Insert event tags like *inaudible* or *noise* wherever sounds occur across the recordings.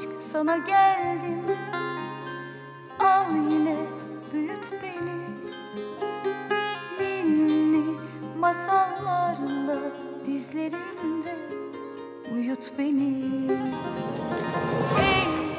aşk sana geldim Al yine büyüt beni. Ninni masallarla dizlerinde Uyut beni. Ey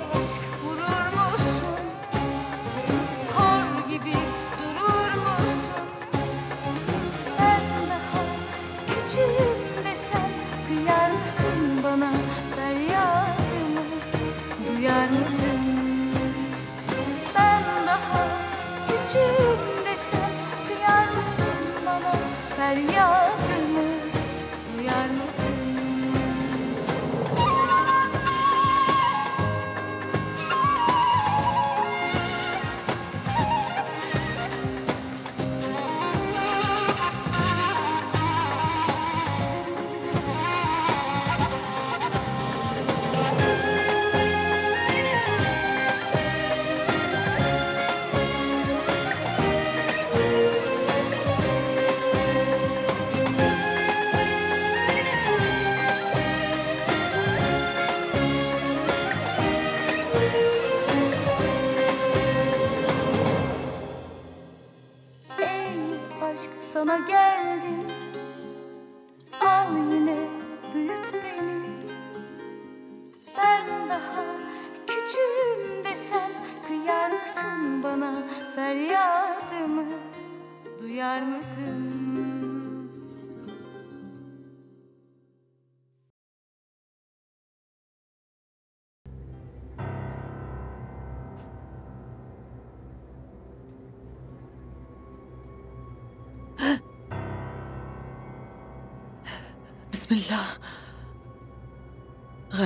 summer again.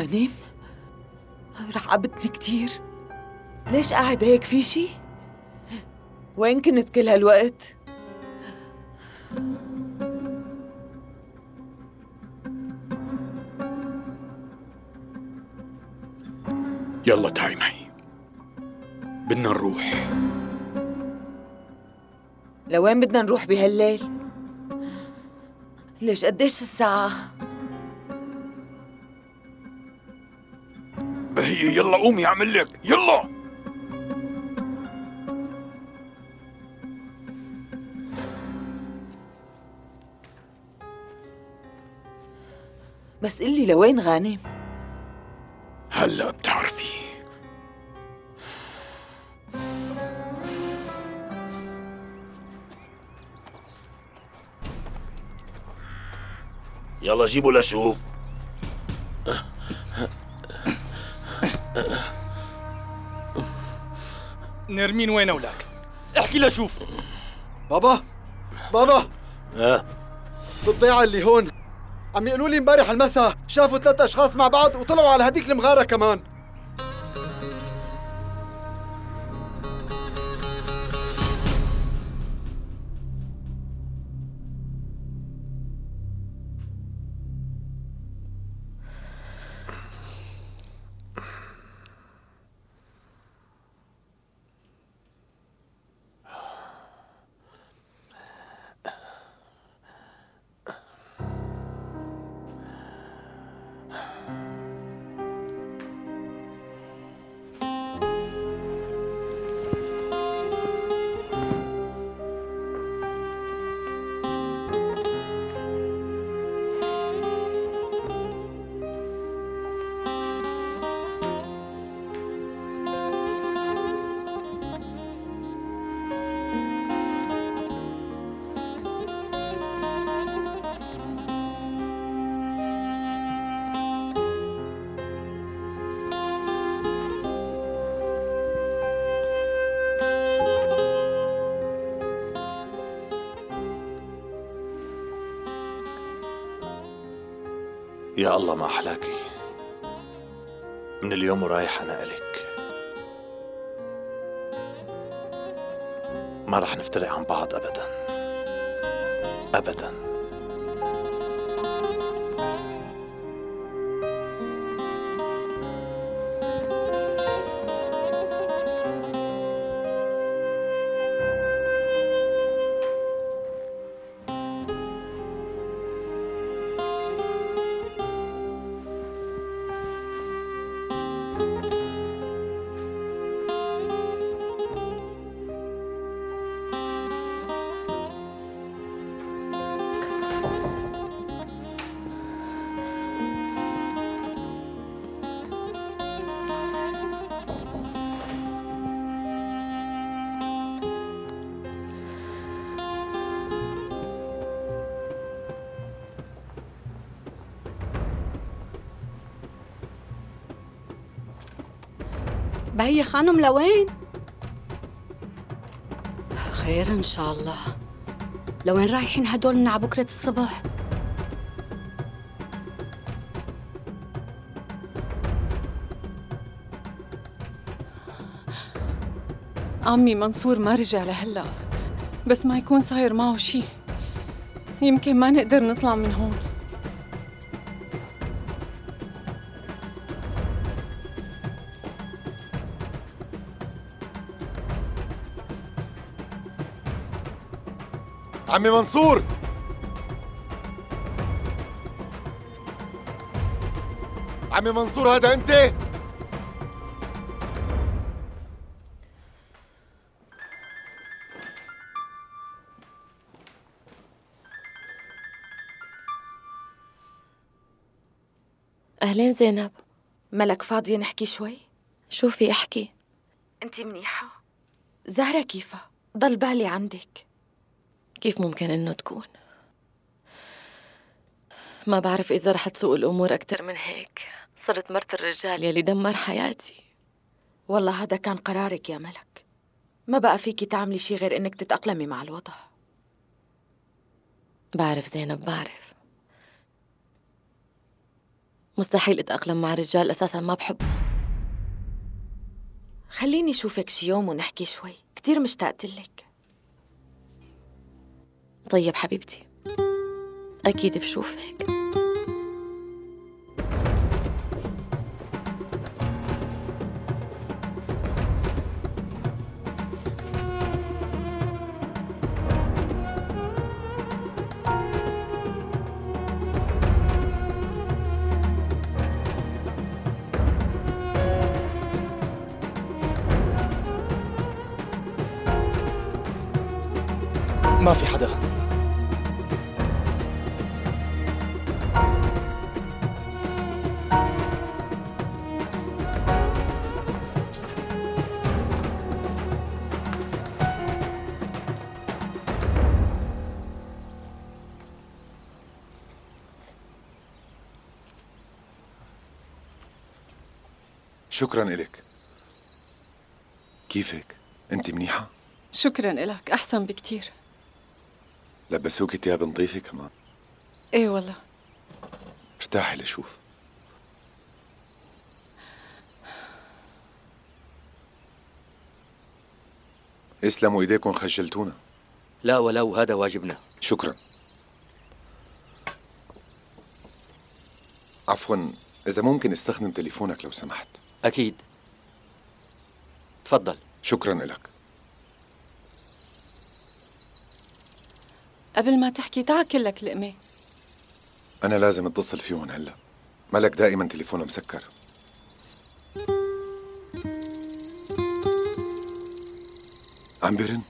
غنيم رعبتني كتير ليش قاعد هيك في شي؟ وين كنت كل هالوقت؟ يلا تعي معي بدنا نروح لوين بدنا نروح بهالليل؟ ليش قديش الساعة؟ هي يلا قومي أعمل لك. يلا. بس قلي لوين غانم؟ هلا بتعرفي. يلا جيبوا لشوف. نرمين وين اولك؟ احكي لشوف بابا بابا. ها؟ بالضيعة اللي هون. عم يقولوا لي امبارح المساء شافوا ثلاث أشخاص مع بعض وطلعوا على هديك المغارة كمان. يا الله ما أحلاكي. من اليوم ورايح أنا إلك ما رح نفترق عن بعض أبدا. أبدا. بهي خانم لوين؟ خير إن شاء الله لوين رايحين هدول من بكرة الصبح؟ عمي منصور ما رجع لهلا بس ما يكون صاير معه شي يمكن ما نقدر نطلع من هون عمي منصور عمي منصور هذا أنت أهلين زينب ملك فاضية نحكي شوي؟ شو في أحكي؟ أنت منيحة؟ زهرة كيفها؟ ضل بالي عندك كيف ممكن إنه تكون؟ ما بعرف إذا رح تسوق الأمور أكتر من هيك. صرت مرت الرجال يلي دمر حياتي. والله هذا كان قرارك يا ملك. ما بقى فيكي تعملي شي غير إنك تتأقلمي مع الوضع. بعرف زينب بعرف. مستحيل أتأقلم مع رجال أساسا ما بحبهم. خليني أشوفك شي يوم ونحكي شوي. كتير مشتقت لك. طيب حبيبتي أكيد بشوفك. شكرا إلك كيفك؟ أنت منيحة؟ شكرا لك أحسن بكتير. لبسوك تياب نظيفة كمان. إيه والله. ارتاحي لشوف. اسلموا إيديكم خجلتونا. لا ولو هذا واجبنا. شكرا. عفوا إذا ممكن استخدم تليفونك لو سمحت. أكيد. تفضل. شكرا لك. قبل ما تحكي تعال كلك لقمة. أنا لازم أتصل فيهم هلأ. ملك دائما تليفونه مسكر. عم برن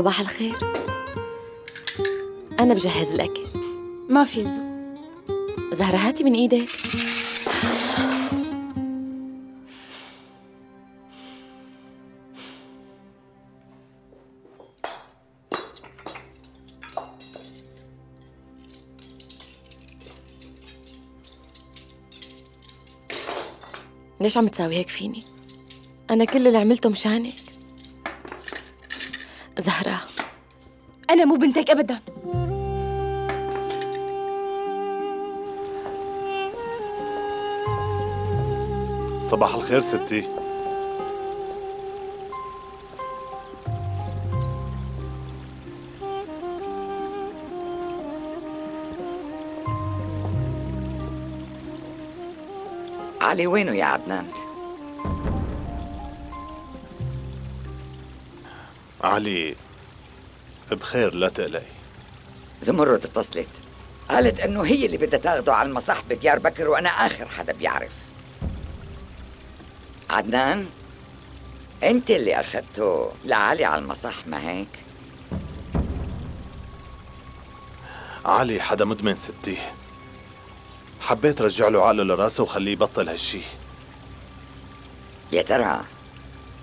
صباح الخير. أنا بجهز الأكل. ما في لزوم زهرة هاتي من إيدك. ليش عم تساوي هيك فيني؟ أنا كل اللي عملته مشانك. زهرة أنا مو بنتك أبدا صباح الخير ستي علي وينه يا عدنان؟ علي بخير لا تقلقي. زمرد اتصلت. قالت إنه هي اللي بدها تاخده على المصح بديار بكر وأنا آخر حدا بيعرف. عدنان أنت اللي أخذته لعلي على المصح ما هيك؟ علي حدا مدمن ستي. حبيت رجع له عقله لراسه وخليه يبطل هالشي. يا ترى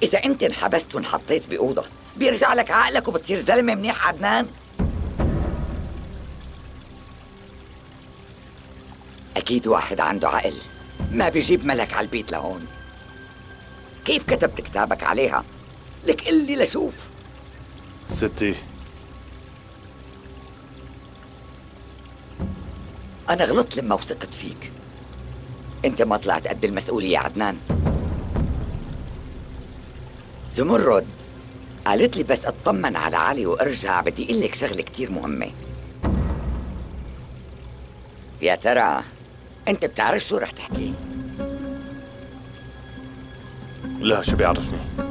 إذا أنت انحبست وانحطيت بأوضة بيرجع لك عقلك وبتصير زلمة منيح عدنان؟ أكيد واحد عنده عقل. ما بيجيب ملك على البيت لهون. كيف كتبت كتابك عليها؟ لك قلي لشوف. ستي. أنا غلطت لما وثقت فيك. أنت ما طلعت قد المسؤولية يا عدنان زمرد قالت لي بس اطمن على علي وارجع بدي أقول لك شغلة كثير مهمة. يا ترى انت بتعرف شو رح تحكي؟ لا شو بيعرفني؟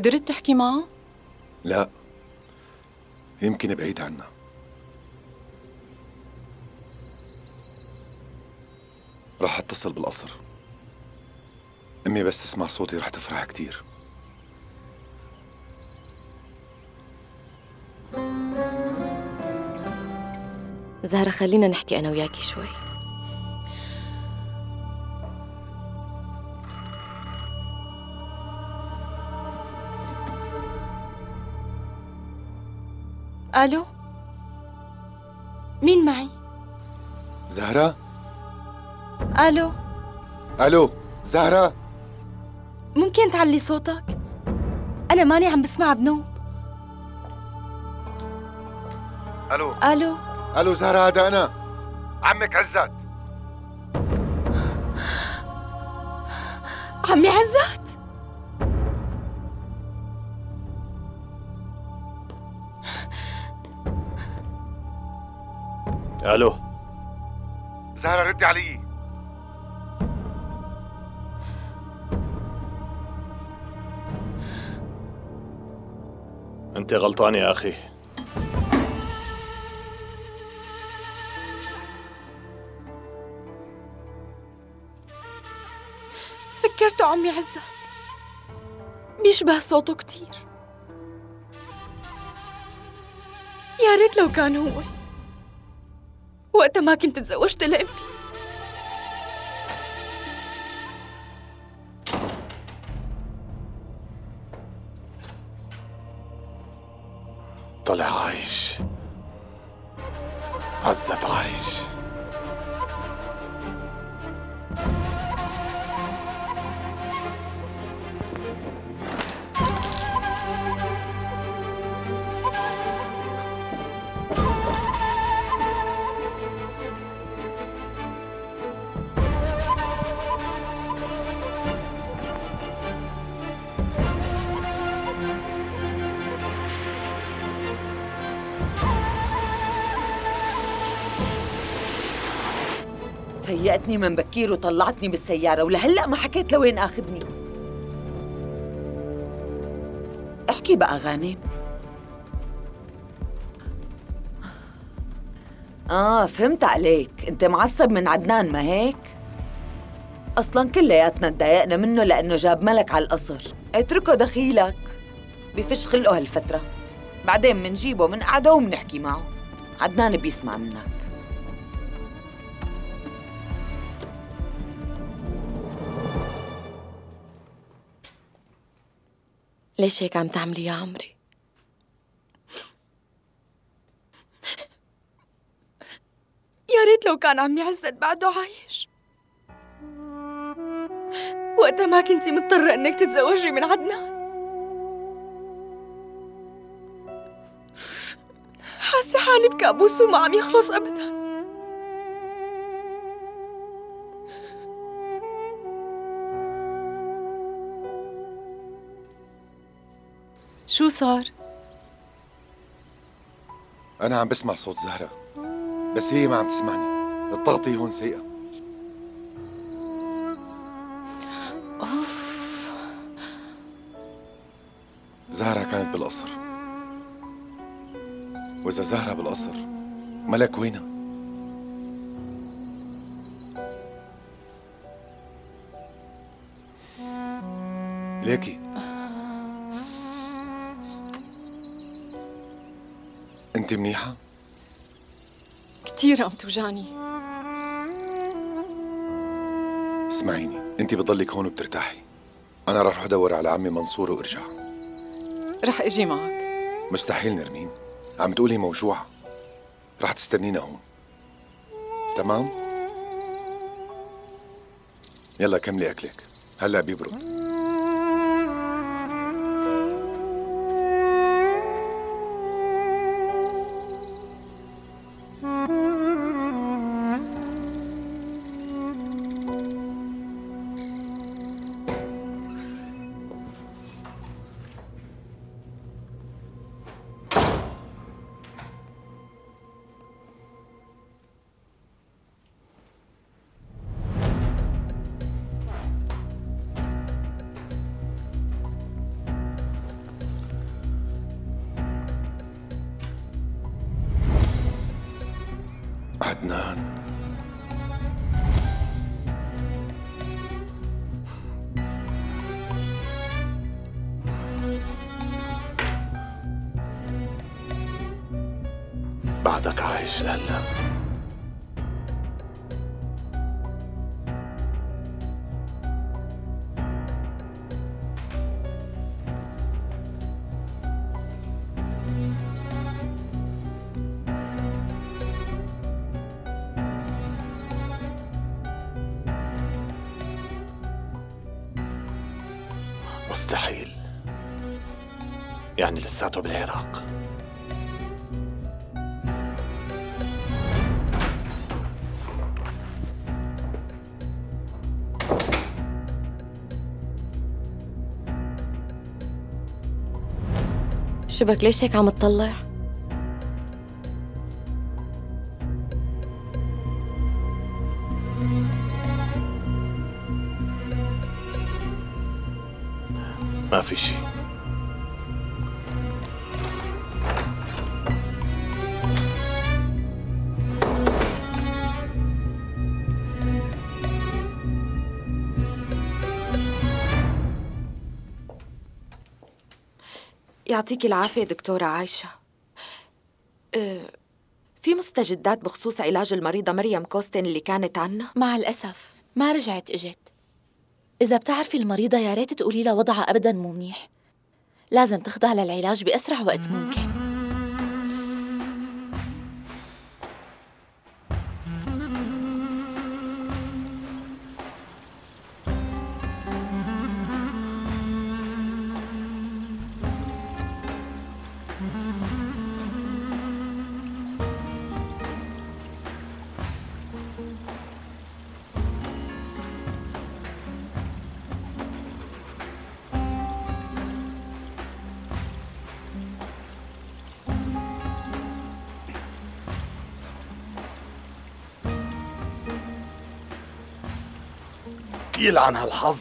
قدرت تحكي معه؟ لا. يمكن بعيد عنا راح اتصل بالقصر. امي بس تسمع صوتي رح تفرح كتير. زهرة خلينا نحكي أنا وياكي شوي. ألو؟ مين معي؟ زهرة؟ ألو؟ ألو زهرة؟ ممكن تعلي صوتك؟ أنا ماني عم بسمع بنوب ألو. ألو؟ ألو زهرة هذا أنا. عمك عزت. عمي عزت؟ زهرة ردي علي. أنت غلطان يا أخي. فكرته عمي عزت. بيشبه صوته كتير. يا ريت لو كان هو. وقتها ما كنت تزوجت لأمي فيقتني من بكير وطلعتني بالسيارة ولهلأ ما حكيت لوين آخذني. احكي بقى غانم. آه فهمت عليك. أنت معصب من عدنان ما هيك؟ أصلا كلياتنا تضايقنا منه لأنه جاب ملك على القصر. اتركه دخيلك. بفش خلقه هالفترة. بعدين منجيبه منقعده ومنحكي معه. عدنان بيسمع منك. ليش هيك عم تعملي يا عمري؟ يا ريت لو كان عمي عزت بعده عايش. وقتها ما كنتي مضطرة إنك تتزوجي من عدنان. حاسة حالي بكابوس وما عم يخلص ابدا. شو صار؟ أنا عم بسمع صوت زهرة بس هي ما عم تسمعني. التغطية هون سيئة. أوف. زهرة كانت بالقصر. وإذا زهرة بالقصر ملك وينها؟ ليكي. انت منيحة؟ كثير عم توجعني. اسمعيني انت بتضلك هون وبترتاحي. أنا رح أدور على عمي منصور وأرجع. رح إجي معك. مستحيل نرمين. عم تقولي موجوعة رح تستنينا هون. تمام؟ يلا كملي أكلك. هلا بيبرد. بعدك عايش لهلا مستحيل. يعني لساته بالعراق. شبك ليش هيك عم تطلع؟ ما في شيء يعطيك العافية دكتورة عايشة. أه في مستجدات بخصوص علاج المريضة مريم كوستن اللي كانت عنا؟ مع الأسف ما رجعت إجت. إذا بتعرفي المريضة يا ريت تقولي لها وضعها أبدا مو منيح لازم تخضع للعلاج بأسرع وقت ممكن. يلعن هالحظ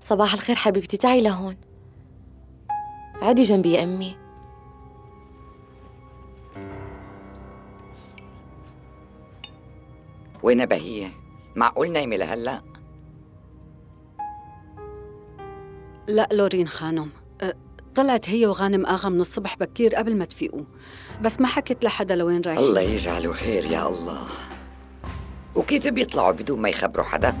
صباح الخير حبيبتي تعي لهون عادي جنبي يا أمي وين بهية؟ معقول نايمة لهلا؟ لا لورين خانم طلعت هي وغانم آغا من الصبح بكير قبل ما تفيقوا. بس ما حكت لحدا لوين رايحين. الله يجعله خير يا الله. وكيف بيطلعوا بدون ما يخبروا حدا؟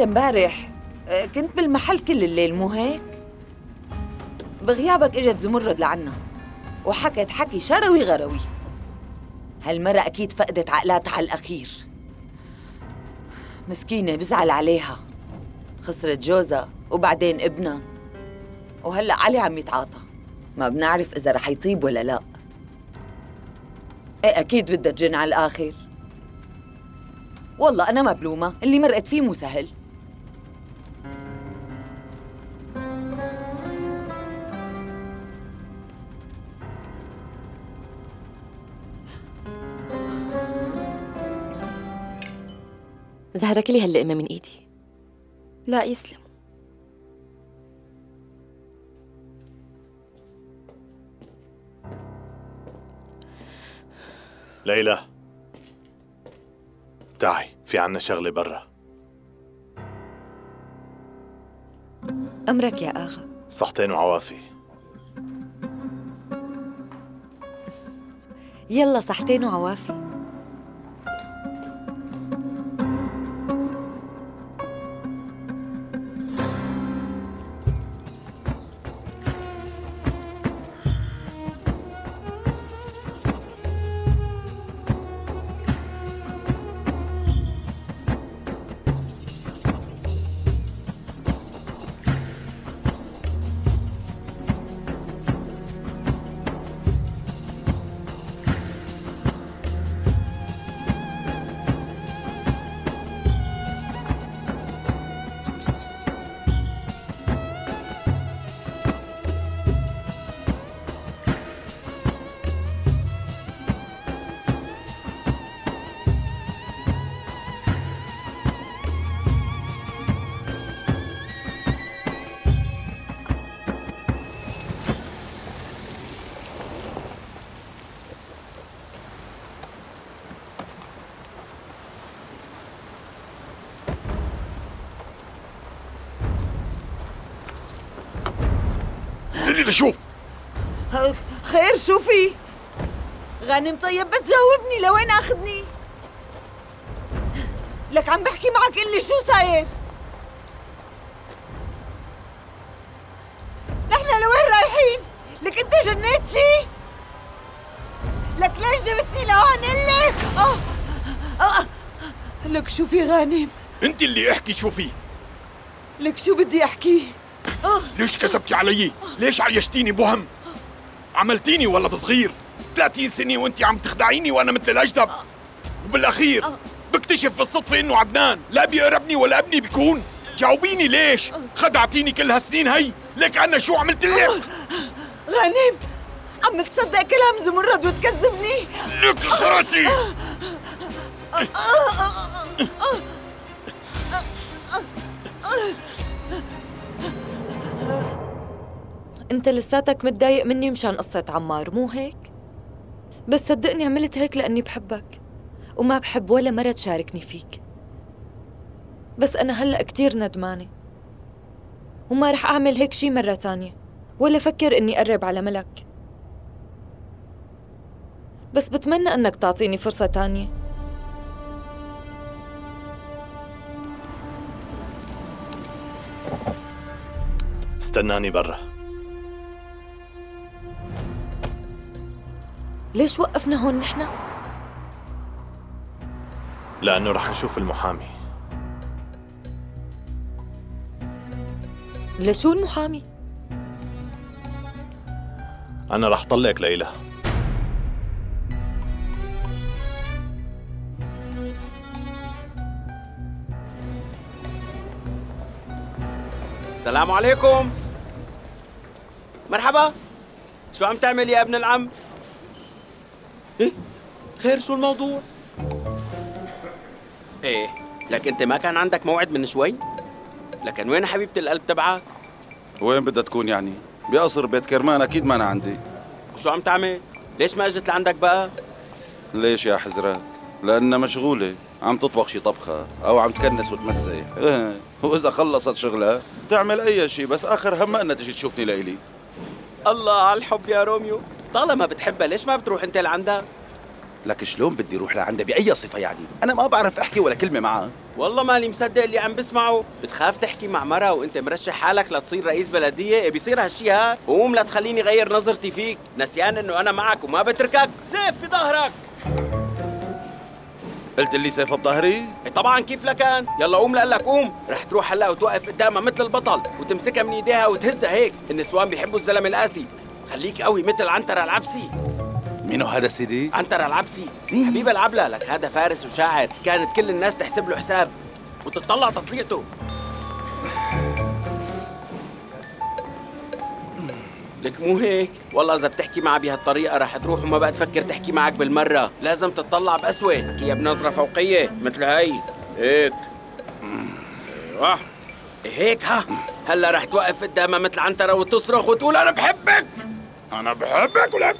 انت امبارح أه، كنت بالمحل كل الليل مو هيك؟ بغيابك إجت زمرد لعنا وحكت حكي شروي غروي. هالمرة أكيد فقدت عقلاتها على الأخير. مسكينة بزعل عليها. خسرت جوزها وبعدين ابنها. وهلأ علي عم يتعاطى. ما بنعرف إذا رح يطيب ولا لأ. إيه أكيد بدها تجن على الآخر. والله أنا ما بلومه اللي مرقت فيه مو سهل. زهرة كلي هاللقمة من إيدي. لا يسلم. ليلى. تعي في عنا شغلة برا. أمرك يا آغا. صحتين وعوافي. يلا صحتين وعوافي. انزلي لشوف خير شو في غانم طيب بس جاوبني لوين آخذني؟ لك عم بحكي معك قلي شو صاير؟ نحن لوين رايحين؟ لك أنت جنيت شي؟ لك ليش جبتني لهون؟ قلي آه. آه. لك شو في غانم؟ أنت اللي احكي شو في. لك شو بدي أحكي؟ ليش كذبتي علي؟ ليش عيشتيني بوهم عملتيني ولد صغير 30 سنة وانت عم تخدعيني وأنا مثل الأجدب. وبالأخير بكتشف بالصدفة إنه عدنان. لا بيقربني ولا ابني بيكون. جاوبيني ليش؟ خدعتيني كل هالسنين هي. لك أنا شو عملت لك غانم عم تصدق كلام زمرد وتكذبني. لك الخراسي. *laughs* انت لساتك متضايق مني مشان قصة عمار مو هيك؟ بس صدقني عملت هيك لأني بحبك وما بحب ولا مرة تشاركني فيك. بس أنا هلأ كتير ندمانة وما رح أعمل هيك شي مرة تانية ولا فكر إني أقرب على ملك. بس بتمنى أنك تعطيني فرصة تانية. استناني برا. ليش وقفنا هون نحن؟ لأنه رح نشوف المحامي لشو المحامي؟ أنا رح طلق ليلى السلام عليكم مرحبا شو عم تعمل يا ابن العم؟ خير شو الموضوع؟ إيه لك انت ما كان عندك موعد من شوي؟ لكن وين حبيبة القلب تبعك؟ وين بدها تكون يعني؟ بقصر بيت كرمان أكيد ما أنا عندي شو عم تعمل؟ ليش ما اجت لعندك بقى؟ ليش يا حزرات؟ لأنها مشغولة عم تطبخ شي طبخة أو عم تكنس وتمسح إيه وإذا خلصت شغلها تعمل أي شي بس آخر همها إنها تجي تشوفني لإلي الله على الحب يا روميو طالما بتحبها ليش ما بتروح أنت لعندها؟ لك شلون بدي روح لعندها بأي صفة يعني؟ أنا ما بعرف أحكي ولا كلمة معها. والله مالي مصدق اللي عم بسمعه. بتخاف تحكي مع مرة وأنت مرشح حالك لتصير رئيس بلدية؟ إيه بيصير هالشي ها؟ قوم لا تخليني غير نظرتي فيك. نسيان إنه أنا معك وما بتركك. سيف في ظهرك. قلت لي سيف بظهري؟ إيه طبعا كيف لكان يلا قوم لك قوم. رح تروح هلأ وتوقف قدامها مثل البطل وتمسكها من إيديها وتهزها هيك. النسوان بيحبوا الزلمه القاسي. خليك قوي مثل عنترة العبسي. مينو هذا سيدي؟ عنتر العبسي. حبيب العبلة لك هذا فارس وشاعر. كانت كل الناس تحسب له حساب وتطلع تطليعته لك مو هيك؟ والله إذا بتحكي معها بهالطريقة رح تروح وما بقى تفكر تحكي معك بالمرة. لازم تطلع بقسوه حكيها بنظرة فوقية مثل هي هيك. أيوه. هيك ها. هلا رح توقف قدامها مثل عنترة وتصرخ وتقول أنا بحبك. أنا بحبك ولك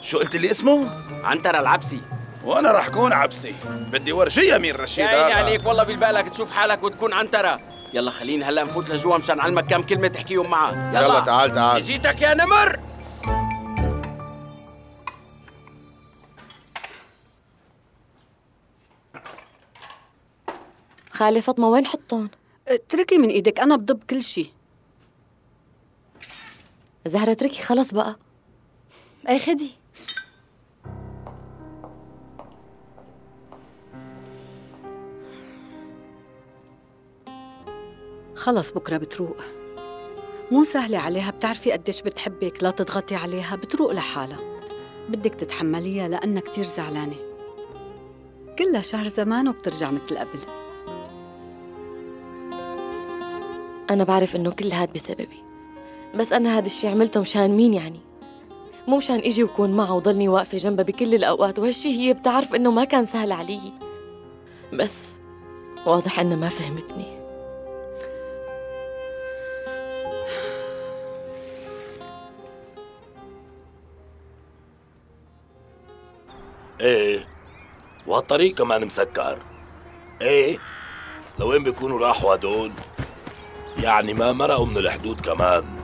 شو قلت لي اسمه؟ عنتر العبسي. وأنا رح كون عبسي. بدي ورجيها مين رشيد يا عيني هذا. عليك والله بالبالك تشوف حالك وتكون عنترة. يلا خليني هلا نفوت لجوا مشان علمك كم كلمة تحكيهم معها. يلا, يلا تعال تعال. جيتك يا نمر! خالي فاطمة وين حطهم؟ اتركي من إيدك أنا بضب كل شيء زهرة اتركي خلص بقى. أي خدي. خلص بكرة بتروق. مو سهلة عليها بتعرفي قديش بتحبك لا تضغطي عليها بتروق لحالها. بدك تتحمليها لأنها كتير زعلانة. كلها شهر زمان وبترجع مثل قبل. أنا بعرف إنه كل هاد بسببي. بس أنا هاد الشي عملته مشان مين يعني؟ مو مشان إجي وكون معها وضلني واقفة جنبها بكل الأوقات وهالشي هي بتعرف إنه ما كان سهل علي. بس واضح إنها ما فهمتني. إيه. وهالطريق كمان مسكر. إيه. لوين بيكونوا راحوا هدول؟ يعني ما مرقوا من الحدود كمان.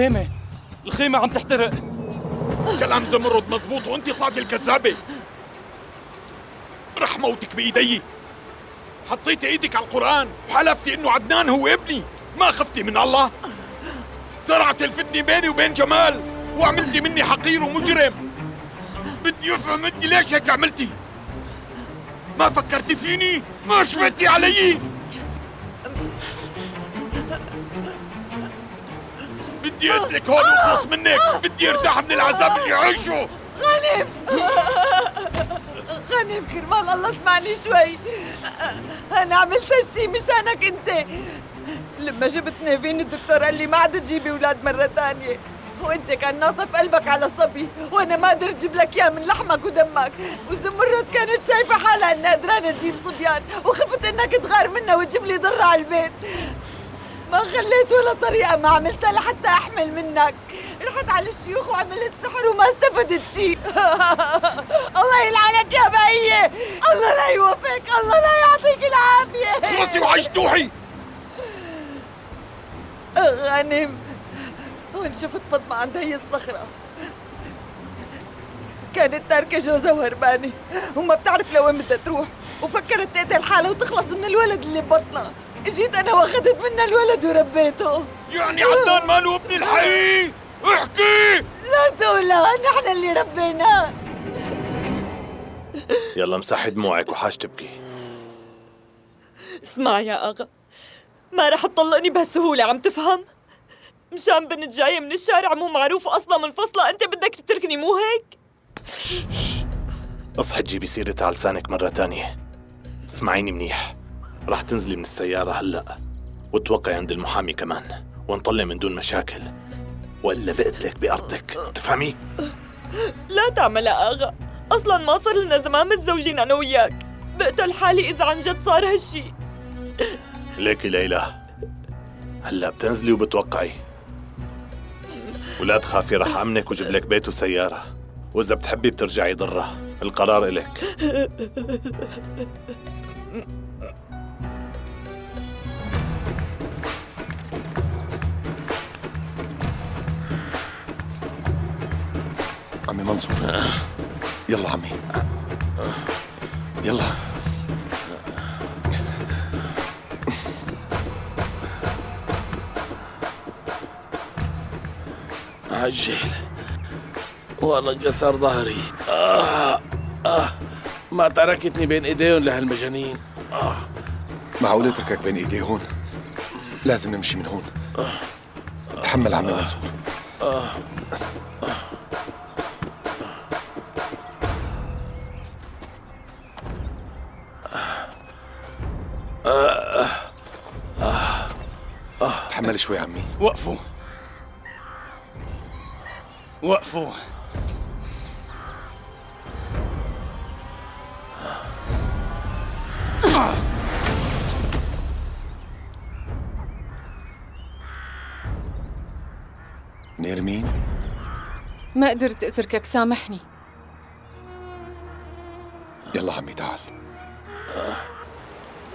الخيمة. الخيمة عم تحترق. كلام زمرد مزبوط وانت طلعتي الكذابة. رح موتك بإيدي. حطيتي إيدك على القرآن وحلفتي إنه عدنان هو ابني. ما خفتي من الله. زرعت الفتنة بيني وبين جمال وعملتي مني حقير ومجرم. بدي أفهم أنت ليش هيك عملتي. ما فكرتي فيني؟ ما شفتي علي. بدي اترك هون واخلص منك. بدي أرتاح من العذاب اللي عايشه غنم. غنم كرمال الله اسمعني شوي. أنا عملت هالشي مشانك أنت. لما جبت نيفين الدكتور قال لي ما عاد تجيبي أولاد مرة ثانية. وأنت كان ناطف قلبك على صبي وأنا ما قدرت أجيب لك إياه من لحمك ودمك. وزمرد كانت شايفة حالها انها قدرانه تجيب صبيان وخفت إنك تغار منها وتجيب لي ضرة على البيت. ما خليت ولا طريقة ما عملتها لحتى أحمل منك. رحت على الشيوخ وعملت سحر وما استفدت شيء *laughs* الله يلعنك يا بقية الله لا يوفقك الله لا يعطيك العافية. خلصي وعشتوحي غنم. وين شفت فاطمة عند هي الصخرة؟ كانت تاركة جوزها وهربانة. وما بتعرف لوين بدها تروح. وفكرت تقتل حالها وتخلص من الولد اللي ببطنها جيت أنا واخذت منها الولد وربيته. يعني عدنان ماله ابني الحقيقي احكي! لا تقولها نحن اللي ربيناه يلا مسحي دموعك وحاج تبكي. اسمع يا أغا ما رح تطلقني بهالسهولة عم تفهم؟ مشان بنت جاية من الشارع مو معروف أصلا منفصلة أنت بدك تتركني مو هيك؟ اصحي تجيبي سيرتها على لسانك مرة تانية. اسمعيني منيح. رح تنزلي من السيارة هلأ. وتوقعي عند المحامي كمان ونطلع من دون مشاكل. وإلا بقتلك بأرضك تفهمي؟ لا تعمل يا أغا. أصلا ما صار لنا زمان متزوجين أنا وياك. بقتل حالي إذا عن جد صار هالشي. ليكي ليلى هلأ بتنزلي وبتوقعي. ولا تخافي رح أمنك وجيب لك بيت وسيارة. وإذا بتحبي بترجعي ضرة القرار إلك. منصور. يلا عمي. يلا. عجل. والله انكسر ظهري. آه آه. ما تركتني بين إيديهم لهالمجانين. آه. معقول اتركك بين إيديهن؟ لازم نمشي من هون. تحمل عمي منصور. شوي عمي. وقفوا. وقفوا. نيرمين ما قدرت اتركك سامحني. يلا عمي تعال.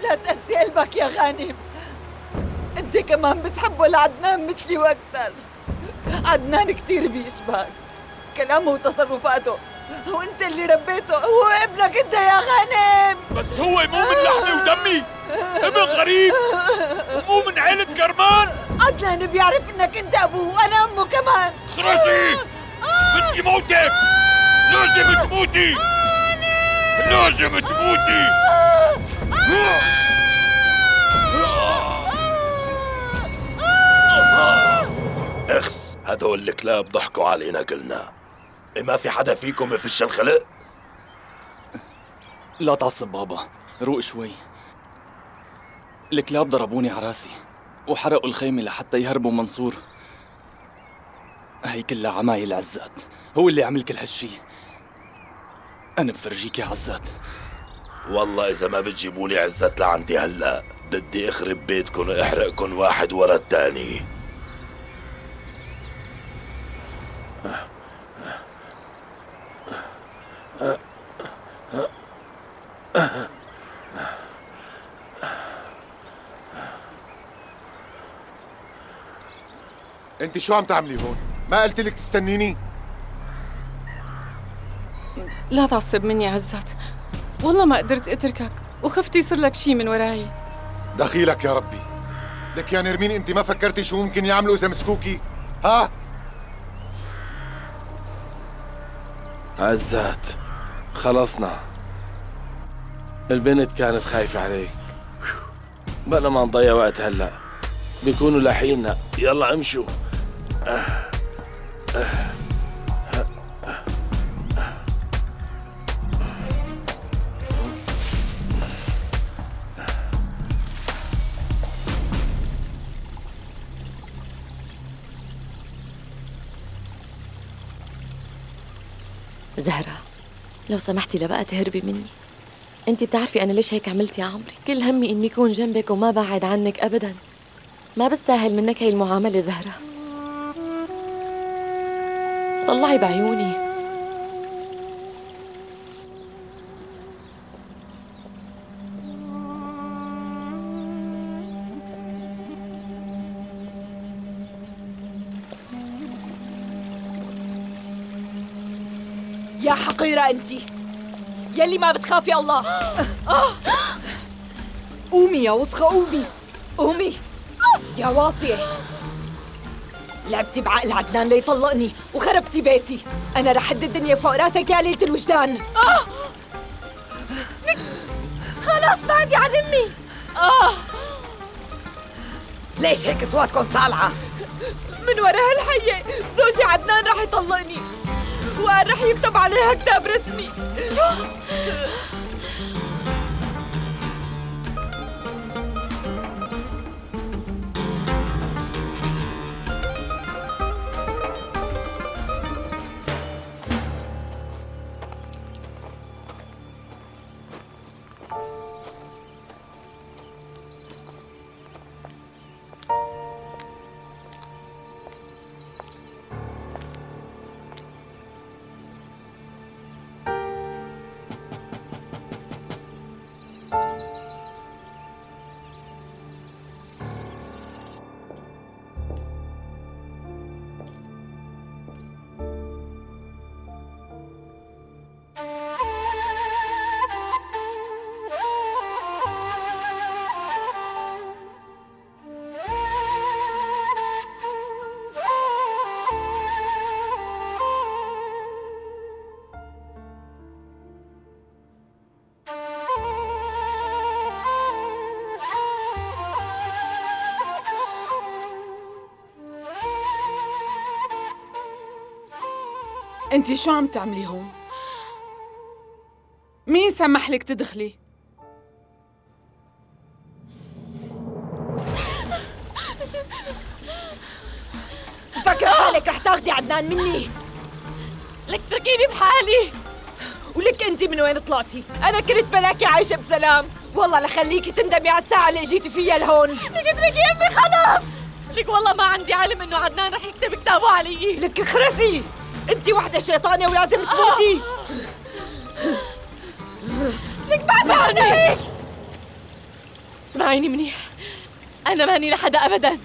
لا تقسي قلبك يا غانم. انت كمان بتحبه لعدنان مثلي وأكثر عدنان كثير بيشبهك كلامه وتصرفاته وانت اللي ربيته هو ابنك انت يا غانم بس هو مو من لحمي ودمي ابن غريب ومو من عيلة كرمان عدنان بيعرف انك انت ابوه وأنا امه كمان خرسي بدي موتك لازم تموتي لازم تموتي إخس هدول الكلاب ضحكوا علينا كلنا. إيه ما في حدا فيكم يفش الخلق لا تعصب بابا روق شوي. الكلاب ضربوني على راسي وحرقوا الخيمة لحتى يهربوا منصور. هي كلها عمايل عزات هو اللي عمل كل هالشي. أنا بفرجيك يا عزات. والله إذا ما بتجيبوا لي عزت لعندي هلأ بدي أخرب بيتكم وأحرقكم واحد ورا التاني. انت شو عم تعملي هون؟ ما قلت لك تستنيني؟ لا تعصب مني عزات والله ما قدرت اتركك وخفت يصير لك شي من وراي. دخيلك يا ربي. لك يا نرمين انت ما فكرتي شو ممكن يعملوا إذا مسكوكي؟ ها؟ عزات خلصنا. البنت كانت خايفة عليك. بلا ما نضيع وقت هلا. بيكونوا لاحقينا يلا امشوا. آه. آه. لو سمحتي لبقى تهربي مني. انت بتعرفي أنا ليش هيك عملت يا عمري؟ كل همي إني اكون جنبك وما بعد عنك ابدا. ما بستاهل منك هي المعاملة زهرة. طلعي بعيوني. حقيرة أنت. يلي ما بتخافي الله. آه. قومي يا وسخة قومي. قومي. يا واطية. لعبتي بعقل عدنان ليطلقني وخربتي بيتي. أنا رح أد الدنيا فوق راسك يا ليلة الوجدان. آه. خلاص بعدي عن أمي. ليش هيك أصواتكم طالعة؟ من ورا هالحية زوجي عدنان رح يطلقني. وقال رح يكتب عليها كتاب رسمي شو؟ انت شو عم تعملي هون؟ مين سمح لك تدخلي؟ فكرة حالك رح تاخدي عدنان مني. لك تركيني بحالي. ولك انت من وين طلعتي؟ أنا كنت بلاكي عايشة بسلام. والله لخليكي تندمي على الساعة اللي اجيتي فيها لهون. لك اتركي أمي خلاص. لك والله ما عندي علم إنه عدنان رح يكتب كتابه علي. لك اخرسي. انت وحدة شيطانة ولازم تموتي. لك بعد عنك اسمعيني منيح. أنا ماني لحدا أبدا.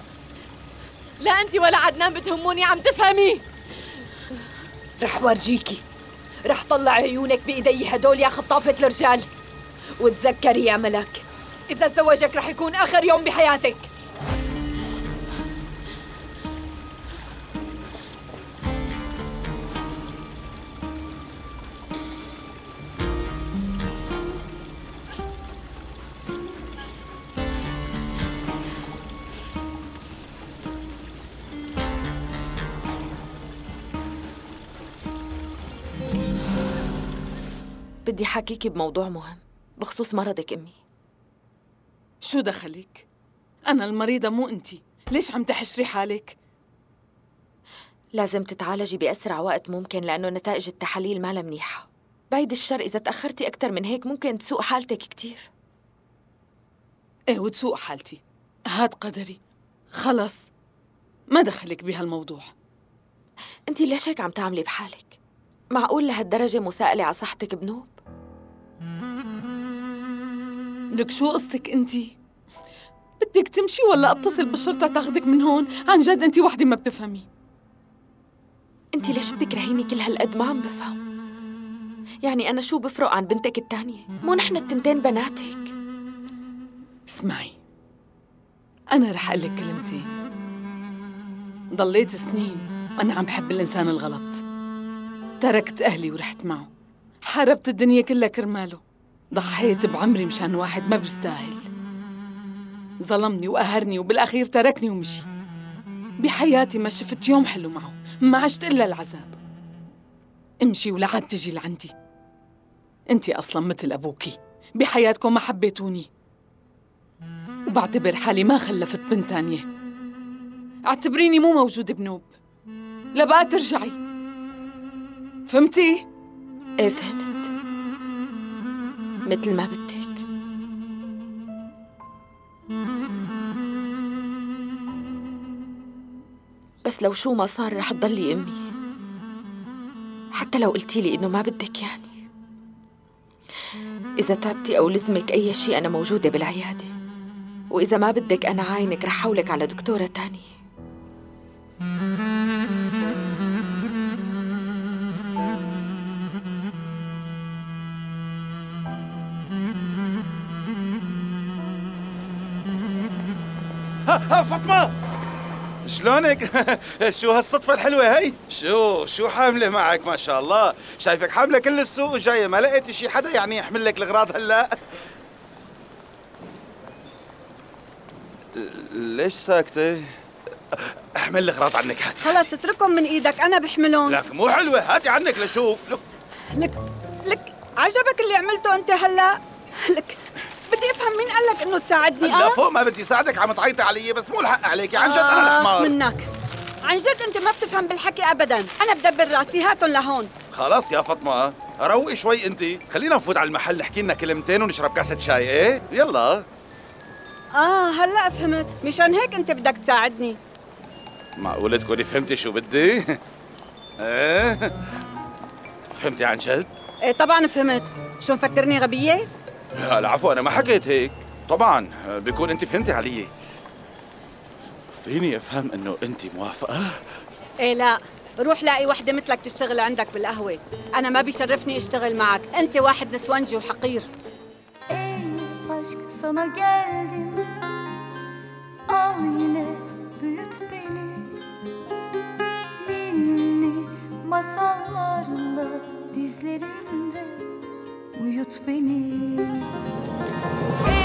لا أنت ولا عدنان بتهموني عم تفهمي. رح ورجيكي. رح طلع عيونك بإيدي هدول يا خطافة الرجال. وتذكري يا ملك إذا تزوجك رح يكون آخر يوم بحياتك. بدي حكيكي بموضوع مهم بخصوص مرضك أمي شو دخلك؟ أنا المريضة مو أنت ليش عم تحشري حالك؟ لازم تتعالجي بأسرع وقت ممكن لأنه نتائج التحاليل ما منيحة بعيد الشر إذا تأخرتي أكثر من هيك ممكن تسوء حالتك كتير إيه وتسوء حالتي هاد قدري خلص ما دخلك بهالموضوع أنت ليش هيك عم تعملي بحالك؟ معقول لهالدرجة مساءلة على صحتك بنوب؟ لك شو قصتك انت؟ بدك تمشي ولا أتصل بالشرطة تاخذك من هون؟ عن جد انت وحدة ما بتفهمي أنت ليش بتكرهيني كل هالقد ما عم بفهم؟ يعني أنا شو بفرق عن بنتك التانية؟ مو نحن التنتين بناتك اسمعي أنا رح أقول لك كلمتين ضليت سنين وأنا عم بحب الإنسان الغلط تركت أهلي ورحت معه حاربت الدنيا كلها كرماله ضحيت بعمري مشان واحد ما بيستاهل. ظلمني وقهرني وبالأخير تركني ومشي. بحياتي ما شفت يوم حلو معه ما عشت إلا العذاب. امشي ولا عاد تجي لعندي. انتي أصلا مثل أبوكي بحياتكم ما حبيتوني. وبعتبر حالي ما خلفت بنت تانية. اعتبريني مو موجودة بنوب. لا بقى ترجعي. فهمتي؟ إيه فهمت مثل ما بدك. بس لو شو ما صار رح تضلي أمي. حتى لو قلتي لي إنه ما بدك يعني. إذا تعبتي أو لزمك أي شيء أنا موجودة بالعيادة. وإذا ما بدك أنا عاينك رح حولك على دكتورة تانية. فاطمة شلونك؟ *laughs* شو هالصدفة الحلوة هي؟ شو شو حاملة معك ما شاء الله؟ شايفك حاملة كل السوق وجاية ما لقيتي شي حدا يعني يحمل لك الأغراض هلا؟ ليش ساكتة؟ احمل الأغراض عنك هاتي خلص اتركهم من إيدك أنا بحملهم لك مو حلوة هاتي عنك لشوف لك لك لك عجبك اللي عملته أنت هلا لك بدي افهم مين قال لك إنه تساعدني؟ لا آه؟ فوق ما بدي ساعدك عم تعيطي علي. بس مو الحق عليكي عن جد أنا آه، الحمار. منك. عن جد أنت ما بتفهم بالحكي ابدا. أنا بدبر رأسي هاتهم لهون. خلاص يا فاطمة روقي شوي أنت. خلينا نفوت على المحل نحكي لنا كلمتين ونشرب كاسة شاي إيه؟ يلا. آه هلا فهمت. مشان هيك أنت بدك تساعدني. معقولة تكوني فهمتي شو بدي؟ *laughs* إيه؟ فهمتي عن جد؟ إيه طبعا فهمت. شو مفكرني غبية؟ لا العفو أنا ما حكيت هيك. طبعا بيكون أنت فهمتي علي. فيني أفهم إنه أنت موافقة؟ إيه لا. روح لاقي وحدة مثلك تشتغل عندك بالقهوة. أنا ما بيشرفني أشتغل معك. أنت واحد نسوانجي وحقير. Aşk sana geldim Al yine büyüt beni Ninni masallarla dizlerinde Uyut beni. Ey